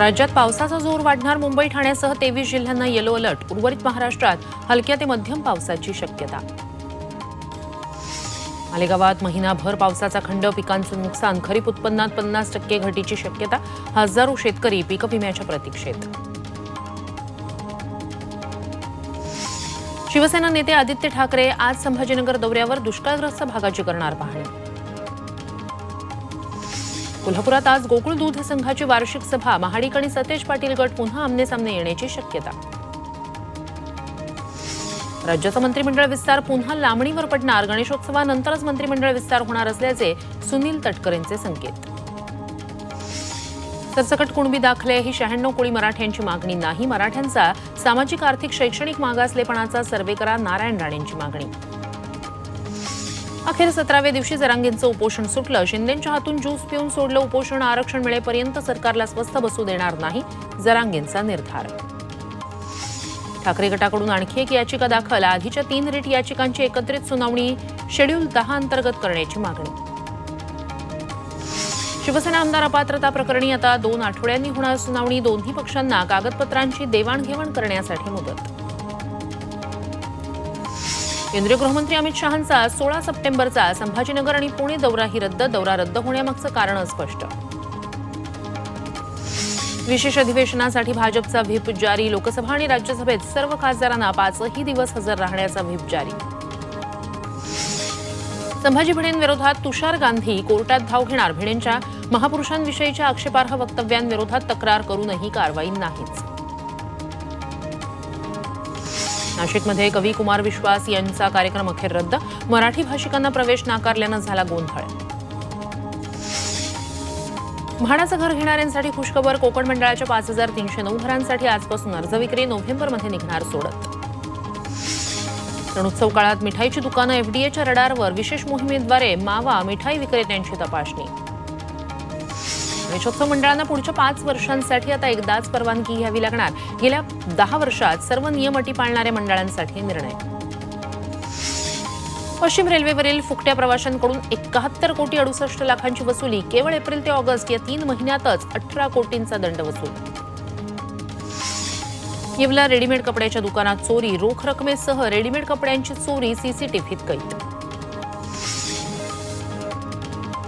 राज्यात पावसाचा जोर वाढणार मुंबई ठाण्यासह तेवीस जिल्ह्यांना येलो अलर्ट उर्वरित महाराष्ट्रात हलक्या ते मध्यम पावसाची शक्यता. मालेगावात महिनाभर पावसाचा खंड पिकांचं नुकसान खरीप उत्पन्नात पन्नास टक्के घटीची शक्यता हजारो शेतकरी पीक विम्याच्या प्रतीक्षेत. शिवसेना नेते आदित्य ठाकरे आज संभाजीनगर दौऱ्यावर दुष्काळग्रस्त भागाची करणार पाहणी. कोल्हापुरात आज गोकुळ दूध संघाची वार्षिक सभा. महाडिक आणि सतेज पाटील गट पुन्हा आमनेसामने येण्याची शक्यता. राज्याचा मंत्रिमंडळ विस्तार पुन्हा लांबणीवर पडणार. गणेशोत्सवानंतरच मंत्रिमंडळ विस्तार होणार असल्याचे सुनील तटकरेंचे संकेत. सरसकट कुणबी दाखले ही शहाण्णव कोळी मराठ्यांची मागणी नाही. मराठ्यांचा सामाजिक आर्थिक शैक्षणिक मागासलेपणाचा सर्वे करा. नारायण राणेंची मागणी. अखेर सतराव्या दिवशी जरांगेंचं उपोषण सुटलं. शिंदेच्या हातून ज्यूस पिऊन सोडलं उपोषण आरक्षण मिळेपर्यंत सरकारला स्वस्थ बसू देणार नाही जरांगेंचा निर्धार. ठाकरे गटाकडून आणखी एक याचिका दाखल. आधीच्या तीन रिट याचिकांची एकत्रित सुनावणी शेड्यूल दहा अंतर्गत करण्याची मागणी. शिवसेना आमदार अपात्रता प्रकरणी आता दोन आठवड्यांनी होणार सुनावणी. दोन्ही पक्षांना कागदपत्रांची देवाणघेवाण करण्यासाठी मुदत. केंद्रीय गृहमंत्री अमित शहांचा सोळा सप्टेंबरचा संभाजीनगर आणि पुणे दौराही रद्द दौरा रद्द होण्यामागचं कारण स्पष्ट विशेष अधिवेशनासाठी भाजपचा व्हीप जारी लोकसभा आणि राज्यसभेत सर्व खासदारांना पाचही दिवस हजर राहण्याचा व्हीप जारी. संभाजी भिडेंविरोधात तुषार गांधी कोर्टात धाव घेणार. भिडेंच्या महापुरुषांविषयीच्या आक्षेपार्ह वक्तव्यांविरोधात तक्रार करूनही कारवाई नाहीच. नाशिकमध्ये कवी कुमार विश्वास यांचा कार्यक्रम अखेर रद्द. मराठी भाषिकांना प्रवेश नाकारल्यानं झाला गोंधळ. म्हाडाचं घर घेणाऱ्यांसाठी खुशखबर कोकण मंडळाच्या पाच हजार तीनशे नऊ घरांसाठी आजपासून अर्ज विक्री नोव्हेंबरमध्ये निघणार सोडत. रणोत्सव काळात मिठाईची दुकानं एफडीएच्या रडारवर. विशेष मोहिमेद्वारे मावा मिठाई विक्रेत्यांची तपासणी. गणेशोत्सव मंडळांना पुढच्या पाच वर्षांसाठी आता एकदाच परवानगी घ्यावी लागणार. गेल्या दहा वर्षात सर्व नियम अटी पाळणाऱ्या मंडळांसाठी निर्णय. पश्चिम रेल्वेवरील फुकट्या प्रवाशांकडून एकाहत्तर कोटी अडुसष्ट लाखांची वसुली केवळ एप्रिल ते ऑगस्ट या तीन महिन्यातच अठरा कोटींचा दंड वसूल. येवला रेडीमेड कपड्याच्या दुकानात चोरी रोख रकमेसह रेडीमेड कपड्यांची चोरी सीसीटीव्हीत कैद.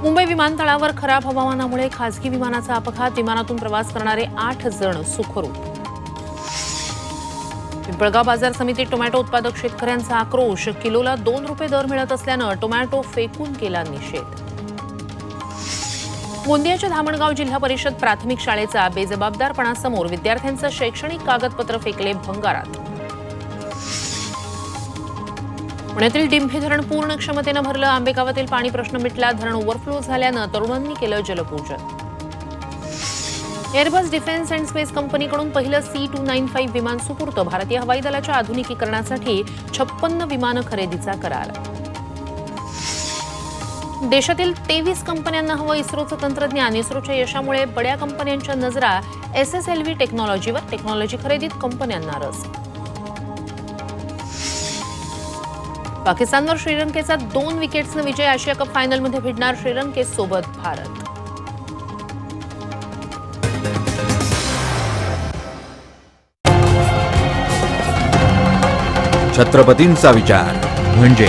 मुंबई विमानतळावर खराब हवामानामुळे खासगी विमानाचा अपघात. विमानातून प्रवास करणारे आठ जण सुखरूप. पिंपळगाव बाजार समितीत टोमॅटो उत्पादक शेतकऱ्यांचा आक्रोश. किलोला दोन रुपये दर मिळत असल्यानं टोमॅटो फेकून केला निषेध. गोंदियाच्या धामणगाव जिल्हा परिषद प्राथमिक शाळेचा बेजबाबदारपणासमोर विद्यार्थ्यांचं शैक्षणिक कागदपत्र फेकले भंगारात. पुण्यातील डिंभे धरण पूर्ण क्षमतेनं भरलं. आंबेगावातील पाणी प्रश्न मिटला. धरण ओव्हरफ्लो झाल्यानं तरुणांनी केलं जलपूजन. एअरबस डिफेन्स अँड स्पेस कंपनीकडून पहिलं सी टू नाईन फाईव्ह विमान सुपूर्त. भारतीय हवाई दलाच्या आधुनिकीकरणासाठी छप्पन्न विमानं खरेदीचा करार. देशातील तेवीस कंपन्यांना हवं इस्रोचं तंत्रज्ञान. इस्रोच्या यशामुळे बड्या कंपन्यांच्या नजरा एस एस एल व्ही टेक्नॉलॉजीवर. टेक्नॉलॉजी खरेदीत कंपन्यांना रस. पाकिस्तानवर श्रीलंकेचा दोन विकेट्सनं विजय आशिया कप फायनलमध्ये भिडणार श्रीलंकेसोबत भारत. छत्रपतींचा विचार म्हणजे